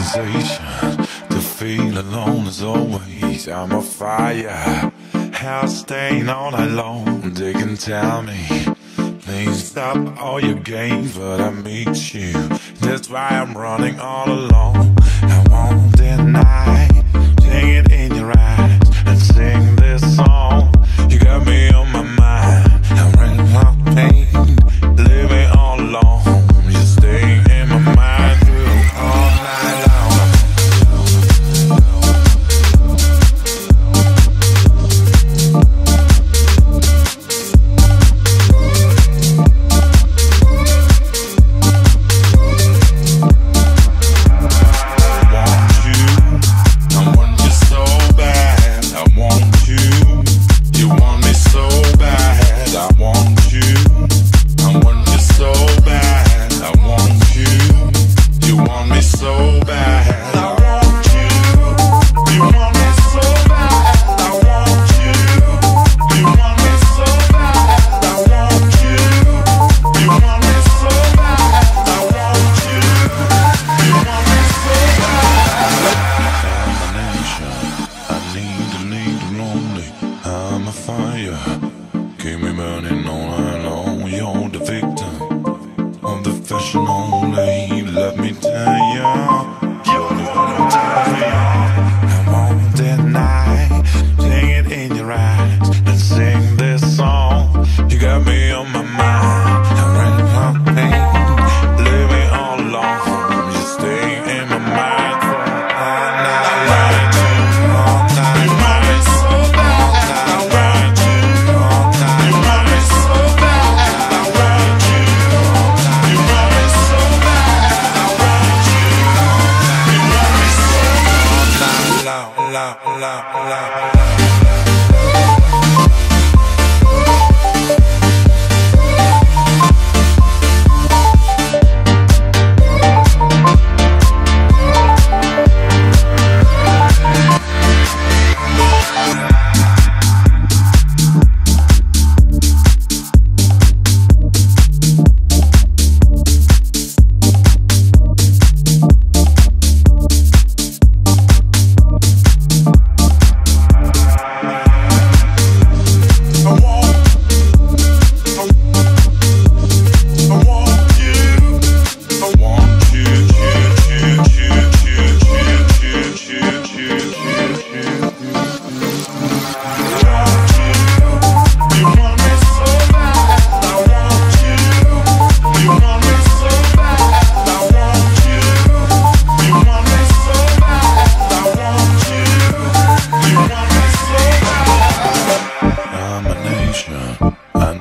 realization to feel alone is always I'm a fire. House staying all alone they can tell me please stop all your games but I meet you. That's why I'm running all alone. I won't deny Keep Came me burning la la la.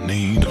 need.